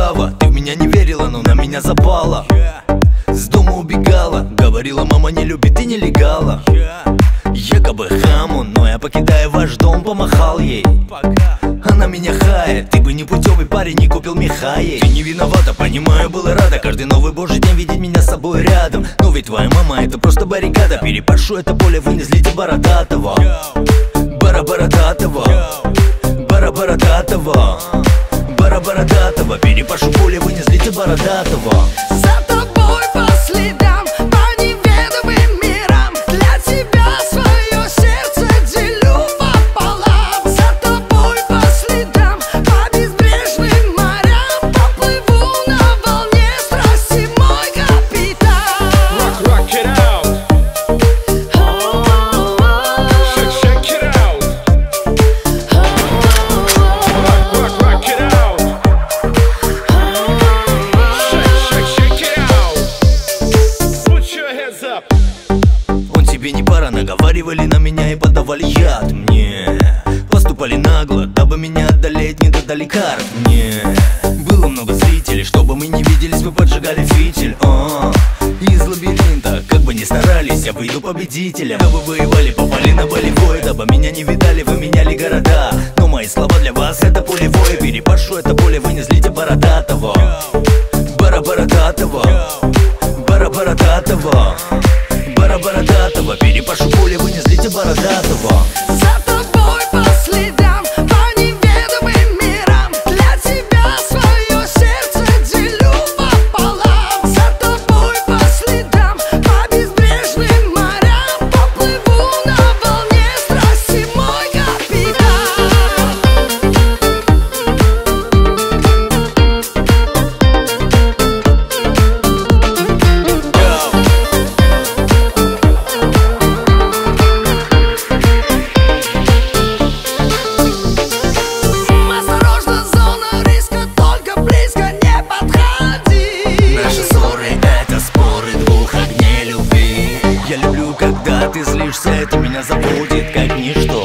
подстава? Ты в меня не верила, но на меня запала. С дома убегала. Говорила, мама не любит и нелегала Якобы хаму, но я покидая ваш дом, помахал ей. Она меня хает, ты бы не путевый парень, не купил Михаи Ты не виновата, понимаю, была рада. Каждый новый божий день видеть меня с собой рядом. Но ведь твоя мама это просто баррикада. Перепашу это поле, вы не злите бородатого Бара бородатого Бара бородатого Перепашу поле, вы не злите бородатого тебе не пара, наговаривали на меня и подавали яд. Мне Поступали нагло, дабы меня одолеть, не додали карт. Мне Было много зрителей, чтобы мы не виделись, мы поджигали фитиль. О, Из лабиринта, как бы ни старались, я выйду победителем. Да вы воевали, попали на болевой, дабы меня не видали, вы меняли города. Но мои слова для вас это пулевое, перепашу это поле, вы не злите бородатого. Бара бородатого Бара бородатого Бара бородатого Перепашу поле, вы не злите бородатого ты злишься, это меня забудет как ничто